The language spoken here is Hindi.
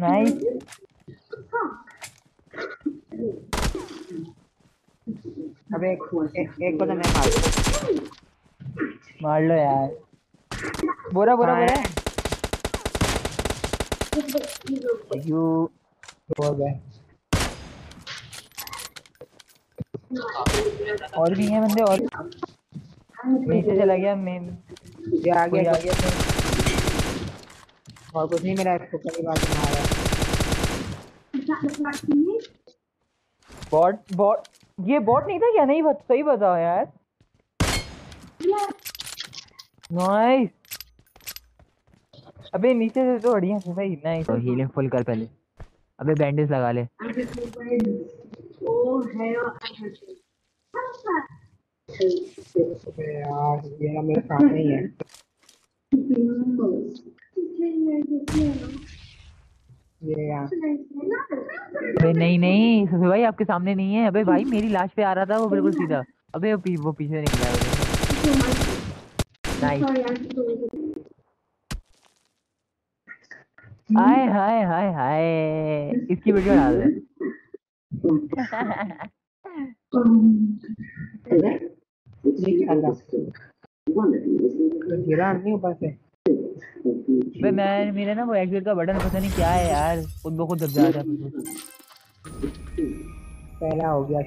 नाइस अबे एक, एक, एक को तो मैं मार दूँ। मार लो यार बोरा बोरा हाँ, बोरा यू हो गए और भी हैं बंदे और नीचे चला गया मैं ये आ गया। आ गया तो। और कुछ नहीं मेरा इसको पहली बार तो मारा। बॉट बॉट ये बॉट नहीं था क्या? नहीं बत, सही बताओ यार। नाइस अबे नीचे से तो बढ़िया भाई नाइस तो हीलिंग फुल कर पहले। अबे बैंडेज लगा ले। अबे नहीं नहीं सफे भाई आपके सामने नहीं है। अबे भाई मेरी लाश पे आ रहा था वो बिल्कुल सीधा। अबे वो, पी, वो पीछे निकला नाइस हाय हाय हाय हाय इसकी वीडियो डाल दे। अबे मैं, मेरे ना वो एग्जिट का बटन पता नहीं क्या है यार, खुद ब खुद दब जाता है पहला हो गया